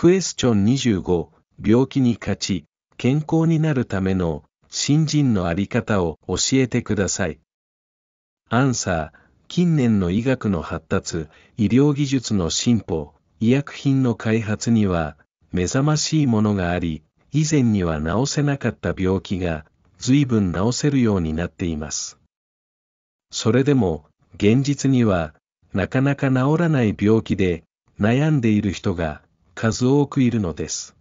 クエスチョン25、病気に勝ち、健康になるための新人のあり方を教えてください。アンサー、近年の医学の発達、医療技術の進歩、医薬品の開発には目覚ましいものがあり、以前には治せなかった病気が随分治せるようになっています。それでも、現実には、なかなか治らない病気で悩んでいる人が数多くいるのです。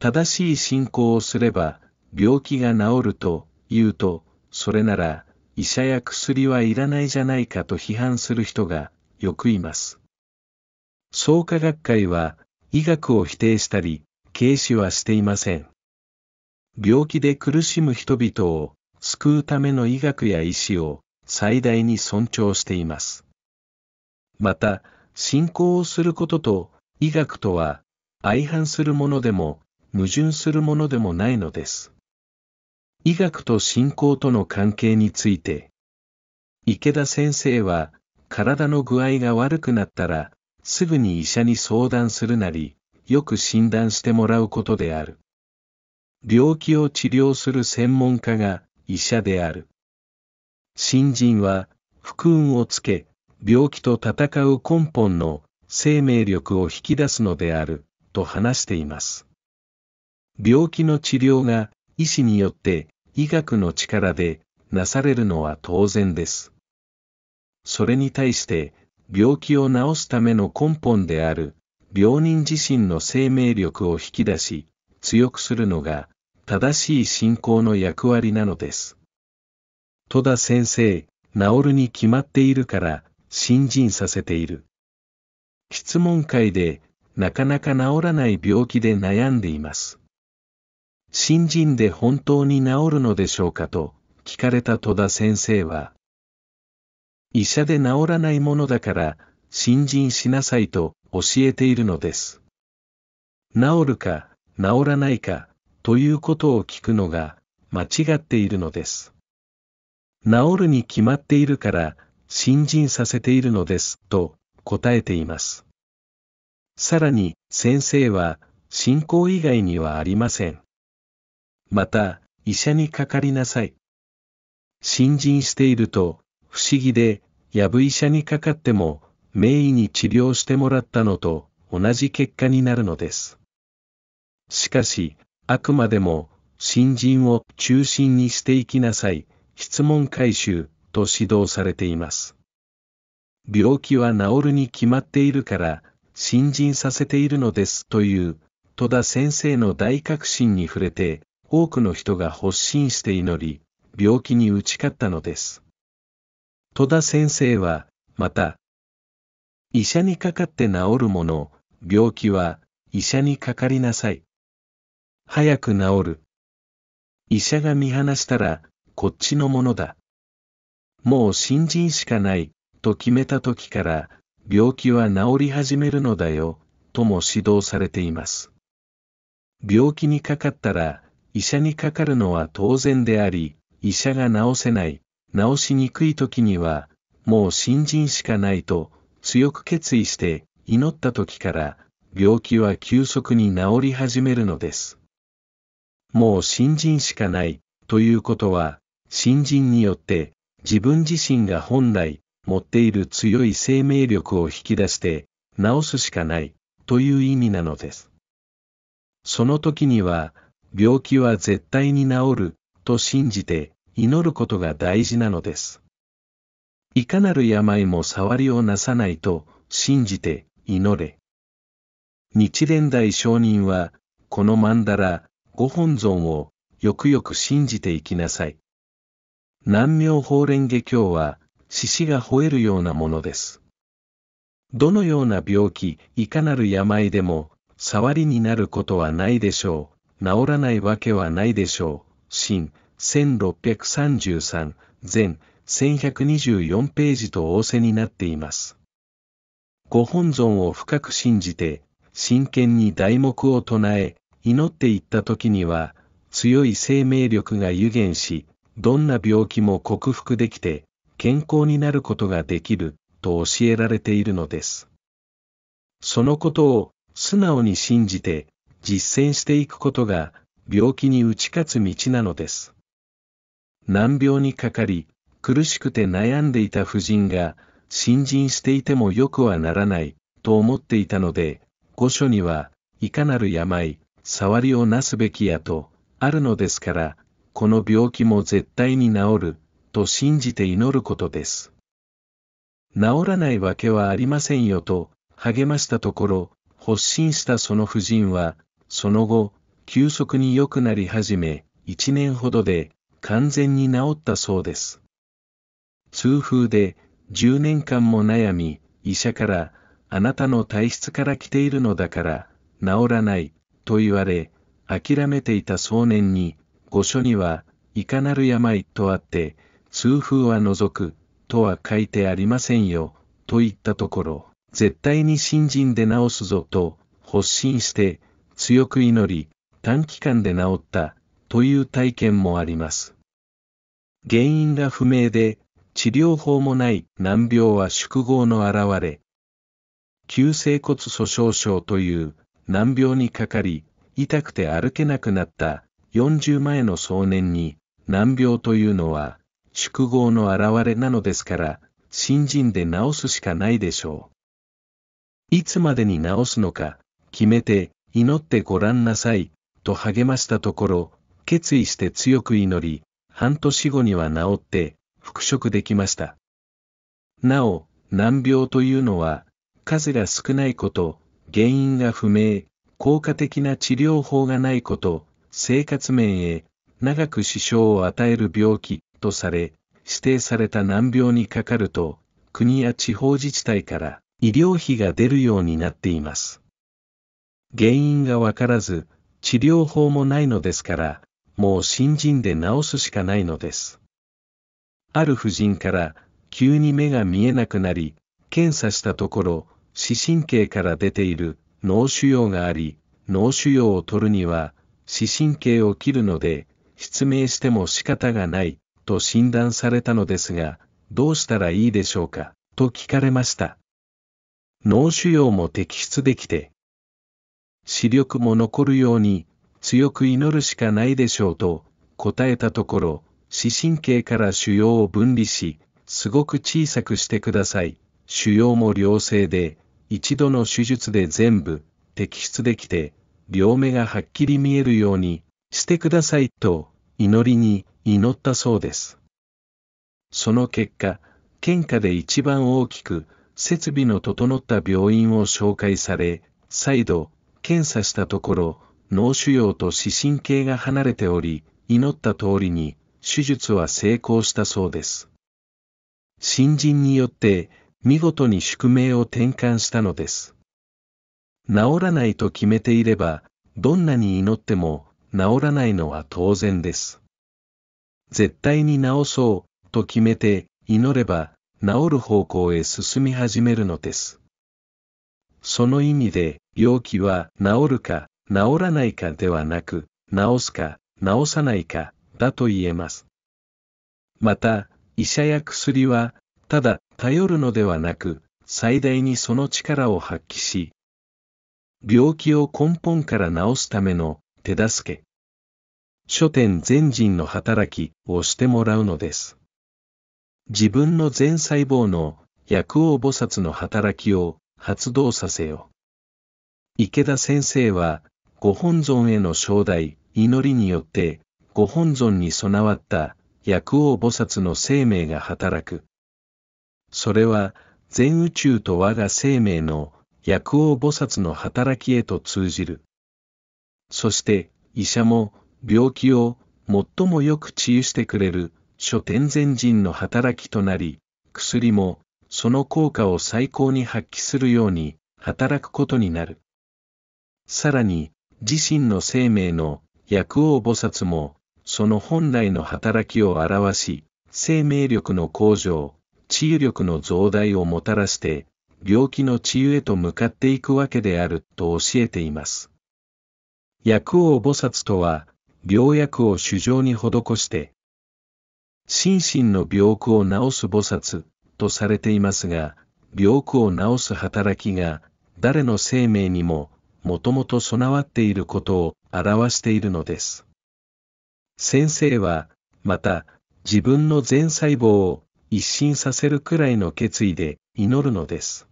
正しい信仰をすれば、病気が治ると言うと、それなら、医者や薬はいらないじゃないかと批判する人がよくいます。創価学会は、医学を否定したり、軽視はしていません。病気で苦しむ人々を救うための医学や医師を最大に尊重しています。また、信仰をすることと医学とは相反するものでも矛盾するものでもないのです。医学と信仰との関係について、池田先生は体の具合が悪くなったらすぐに医者に相談するなり、よく診断してもらうことである。病気を治療する専門家が医者である。新人は腹運をつけ、病気と戦う根本の生命力を引き出すのである、と話しています。病気の治療が医師によって医学の力でなされるのは当然です。それに対して病気を治すための根本である病人自身の生命力を引き出し強くするのが正しい信仰の役割なのです。戸田先生、治るに決まっているから信心させている。質問会でなかなか治らない病気で悩んでいます。信心で本当に治るのでしょうかと聞かれた戸田先生は、医者で治らないものだから信心しなさいと教えているのです。治るか治らないかということを聞くのが間違っているのです。治るに決まっているから信心させているのです、と答えています。さらに、先生は、信仰以外にはありません。また、医者にかかりなさい。信心していると、不思議で、やぶ医者にかかっても、名医に治療してもらったのと同じ結果になるのです。しかし、あくまでも、新人を中心にしていきなさい、質問回収、と指導されています。病気は治るに決まっているから、信心させているのですという、戸田先生の大確信に触れて、多くの人が発信して祈り、病気に打ち勝ったのです。戸田先生は、また、医者にかかって治るもの、病気は医者にかかりなさい。早く治る。医者が見放したら、こっちのものだ。もう新人しかない、と決めた時から、病気は治り始めるのだよ、とも指導されています。病気にかかったら、医者にかかるのは当然であり、医者が治せない、治しにくい時には、もう新人しかないと、強く決意して祈った時から、病気は急速に治り始めるのです。もう新人しかない、ということは、新人によって自分自身が本来持っている強い生命力を引き出して治すしかないという意味なのです。その時には病気は絶対に治ると信じて祈ることが大事なのです。いかなる病も触りをなさないと信じて祈れ。日蓮大上人はこの曼荼羅ご本尊をよくよく信じていきなさい。南明法蓮華経は、獅子が吠えるようなものです。どのような病気、いかなる病でも、触りになることはないでしょう。治らないわけはないでしょう。新、1633、全、1124ページと仰せになっています。ご本尊を深く信じて、真剣に題目を唱え、祈っていった時には、強い生命力が有限し、どんな病気も克服できて、健康になることができる、と教えられているのです。そのことを、素直に信じて、実践していくことが、病気に打ち勝つ道なのです。難病にかかり、苦しくて悩んでいた婦人が、信心していてもよくはならない、と思っていたので、御所には、いかなる病、触りをなすべきやと、あるのですから、この病気も絶対に治る、と信じて祈ることです。治らないわけはありませんよと、励ましたところ、発信したその婦人は、その後、急速に良くなり始め、一年ほどで、完全に治ったそうです。痛風で、10年間も悩み、医者から、あなたの体質から来ているのだから、治らない、と言われ、諦めていた少年に、御所には、いかなる病とあって、痛風は除く、とは書いてありませんよ、と言ったところ、絶対に信心で治すぞ、と、発信して、強く祈り、短期間で治った、という体験もあります。原因が不明で、治療法もない難病は宿業の現れ、急性骨粗鬆症という難病にかかり、痛くて歩けなくなった40前の少年に難病というのは宿業の現れなのですから、信心で治すしかないでしょう。いつまでに治すのか、決めて祈ってごらんなさい、と励ましたところ、決意して強く祈り、半年後には治って復職できました。なお、難病というのは、数が少ないこと、原因が不明、効果的な治療法がないこと、生活面へ長く支障を与える病気とされ、指定された難病にかかると、国や地方自治体から医療費が出るようになっています。原因がわからず、治療法もないのですから、もう新人で治すしかないのです。ある婦人から急に目が見えなくなり、検査したところ、視神経から出ている脳腫瘍があり、脳腫瘍を取るには、視神経を切るので、失明しても仕方がない、と診断されたのですが、どうしたらいいでしょうか、と聞かれました。脳腫瘍も摘出できて、視力も残るように、強く祈るしかないでしょうと、答えたところ、視神経から腫瘍を分離し、すごく小さくしてください。腫瘍も良性で、一度の手術で全部摘出できて、両目がはっきり見えるようにしてくださいと祈りに祈ったそうです。その結果、県下で一番大きく設備の整った病院を紹介され、再度検査したところ、脳腫瘍と視神経が離れており、祈った通りに手術は成功したそうです。新人によって見事に宿命を転換したのです。治らないと決めていれば、どんなに祈っても治らないのは当然です。絶対に治そうと決めて祈れば治る方向へ進み始めるのです。その意味で病気は治るか治らないかではなく治すか治さないかだと言えます。また医者や薬はただ頼るのではなく、最大にその力を発揮し、病気を根本から治すための手助け、書店全人の働きをしてもらうのです。自分の全細胞の薬王菩薩の働きを発動させよ。池田先生は、ご本尊への正代、祈りによって、ご本尊に備わった薬王菩薩の生命が働く。それは全宇宙と我が生命の薬王菩薩の働きへと通じる。そして医者も病気を最もよく治癒してくれる諸天然人の働きとなり、薬もその効果を最高に発揮するように働くことになる。さらに自身の生命の薬王菩薩もその本来の働きを表し、生命力の向上、治癒力の増大をもたらして、病気の治癒へと向かっていくわけであると教えています。薬王菩薩とは、病薬を主情に施して、心身の病苦を治す菩薩とされていますが、病苦を治す働きが誰の生命にももともと備わっていることを表しているのです。先生は、また、自分の全細胞を一新させるくらいの決意で祈るのです。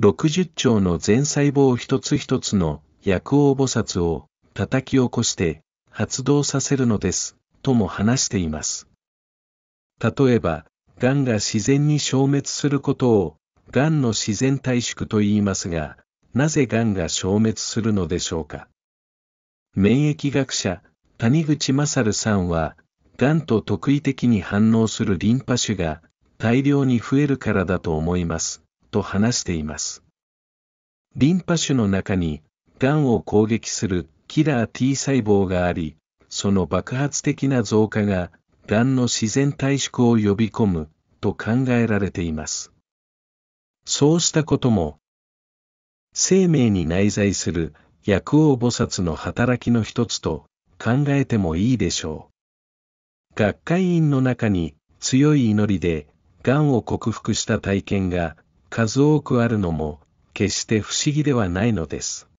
60兆の全細胞一つ一つの薬王菩薩を叩き起こして発動させるのです、とも話しています。例えば、癌が自然に消滅することを、癌の自然退縮と言いますが、なぜ癌が消滅するのでしょうか？免疫学者、谷口勝さんは、癌と特異的に反応するリンパ種が大量に増えるからだと思います、と話しています。リンパ種の中に、癌を攻撃するキラー T 細胞があり、その爆発的な増加が、癌の自然退縮を呼び込む、と考えられています。そうしたことも、生命に内在する薬王菩薩の働きの一つと考えてもいいでしょう。学会員の中に強い祈りで癌を克服した体験が数多くあるのも決して不思議ではないのです。